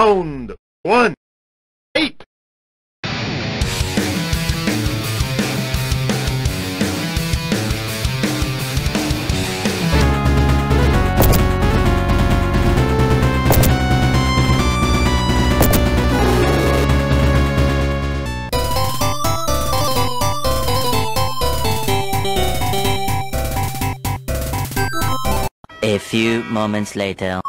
Round one. Eight. A few moments later.